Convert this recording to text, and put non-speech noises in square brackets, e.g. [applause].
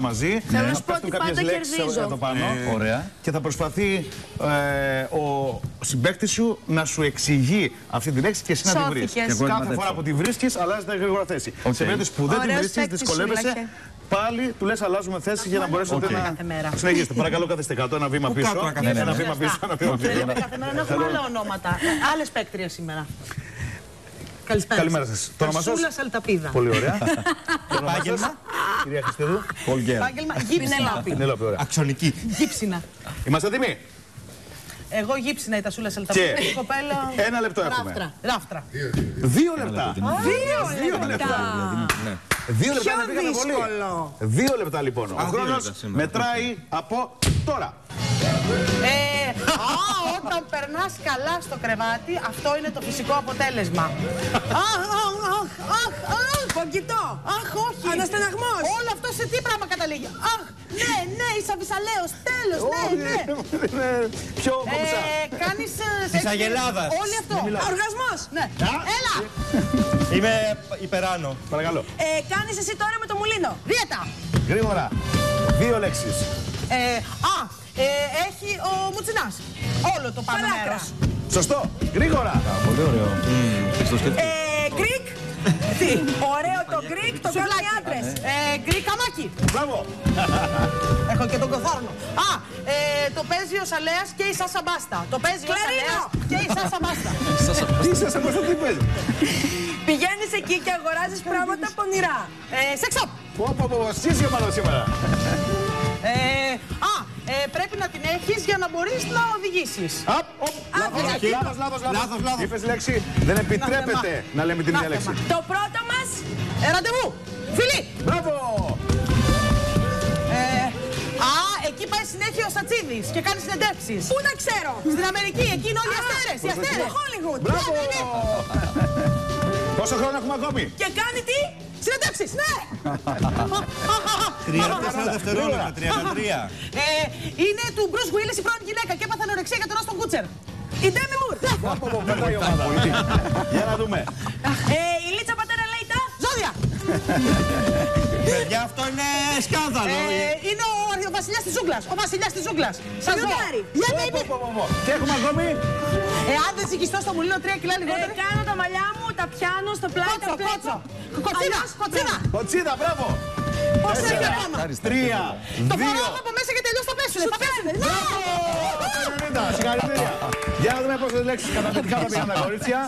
μαζί. Θέλω να Θα σου πω πέφτουν ότι κάποιες πάντα λέξεις κερδίζω. εδώ πάνω. Ωραία. Και θα προσπαθεί ε, ο συμπαίκτης σου να σου εξηγεί αυτή τη λέξη και εσύ να τη βρεις. Σώθηκες. Και εγώ Κάθε εμπιστεύω. φορά που τη βρίσκεις, αλλάζεις τα γρήγορα θέση. Οκ. Σε περίπτωση που δεν τη Ωραίος βρίσκεις, παίκτης σου, δυσκολεύεσαι. Λάχε. Πάλι του λες: Αλλάζουμε θέση για να μπορέσετε Οκ. να Κάθε μέρα. συνεχίσετε. Παρακαλώ, καθίστε κάτω, ένα βήμα πίσω. κάτω να καθίσετε. Ένα βήμα πίσω, ένα βήμα πίσω. Θέλουμε κάθε μέρα να έχουμε άλλα ονόματα. Άλλες παίκτρια σήμερα. Καλησπέρα. Καλημέρα σας. Το όνομα σας; Σούλα Σαλταπίδα. Πολύ ωραία. [laughs] Επάγγελμα; Κυρία Χριστίδου. Πολ Επάγγελμα γύψινα. Πινέλοπη, ωραία. Αξονική. Γύψινα. Είμαστε έτοιμοι; Εγώ γύψινα ήταν Σούλα Σαλταπίδα. Και Η κοπέλα. ένα λεπτό έχουμε. Ράφτρα. Ράφτρα. Δύο λεπτά. Δύο λεπτά. Ναι. Δύο λεπτά Πιο δεν πήγατε πολύ. δύσκολο. Δύο λεπτά λοιπόν. Ο δύο χρόνος λεπτά σήμερα. μετράει από τώρα. Ε, α, όταν περνάς καλά στο κρεβάτι, αυτό είναι το φυσικό αποτέλεσμα. Αχ, αχ, αχ, αχ, αχ. Ποκητό. Αχ, όχι. Αναστεναγμός. Όλο αυτό σε τι πράγμα καταλήγει; Αχ, ναι, ναι, είσαι αβυσαλέος. Τέλος, ναι, ναι. Είναι Πιο κομψά. Ε, κάνεις... ε, Της σεξ- Αγελάδας. Όλοι αυτό. Οργασμός. Ναι. Έλα. [laughs] Είμαι υπεράνω. Παρακαλώ. Ε, κάνεις εσύ τώρα με το μουλίνο. Δίαιτα. Γρήγορα. Δύο λέξεις. Ε, α, ε, έχει ο Μουτσινάς. Όλο το πάνω Παράκρα. μέρος. Σωστό. Γρήγορα. Πολύ ωραίο. Μμμ, Στο σκέφτηκα. Ε, Greek. Τι. Ωραίο το Greek, το κάνουν οι άντρες. Ε, Greek καμάκι. Μπράβο. [laughs] Έχω και τον κοθόρνο. Α, ε, το παίζει ο Σαλέας και η Σάσα Μπάστα. Το παίζει ο Κλαρίνο. Σαλέας και η Σάσα Μπάστα. [laughs] Τι σας από αυτό τι παίζει; [laughs] Πηγαίνεις εκεί και αγοράζεις πράγματα πονηρά. Ε, sex shop. Πω πω πω. Σκίζει πάνω σήμερα. Ε, α, ε, πρέπει να την έχεις για να μπορείς να οδηγήσεις. Απ, οπ, λάθος, γιατί; λάθος, λάθος, λάθος. Λάθος, λάθος. Είπες λέξη, δεν επιτρέπεται να λέμε την Να ίδια λέξη. θέμα. Το πρώτο μας Ε, ραντεβού. Φιλί. Μπράβο. Ε, α, εκεί πάει συνέχεια ο Σατσίδης και κάνει συνεντεύξεις. Πού να ξέρω; Στην Αμερική, εκεί είναι όλοι οι αστέρες. Οι αστέρες. Στο Hollywood. Μπράβο. Πόσο χρόνο έχουμε ακόμη; Και κάνει τι; Συνεντεύξεις, ναι. 34 δευτερόλεπτα, 33. Ε, είναι του Bruce Willis η πρώην γυναίκα και έπαθαν ορεξία για τον Άστον Κούτσερ. Η Ντέμι Μουρ. Πω, πω, πω, Πετάει η ομάδα. Για να δούμε. Ε, η Λίτσα Πατέρα λέει τα. Ζώδια. Παιδιά, αυτό είναι σκάνδαλο. Ε, είναι ο, ο βασιλιάς της ζούγκλας. Ο βασιλιάς της ζούγκλας. Σας δω. Λιοντάρι. Για Πω, baby. πω, πω, πω, πω. Τι έχουμε ακόμη; Εάν δεν συγχυστώ στο μουλίνο τρία κιλά Ε, λιγότερο. κάνω τα μαλλιά μου, τα πιάνω στο πλάι, τα Κότσο, πλέκω. κότσο. Κοτσίδα, κοτσίδα. Κοτσίδα, μπράβο. Πώς Τέσσερα, είναι ακόμα; Τρία, Το δύο. φοράω από μέσα και τελείως θα πέσουνε. Θα πέσουνε. Ναι. 90. Συγχαρητήρια. Για να δούμε πόσες λέξεις καταπληκτικά θα πήγαν τα κορίτσια.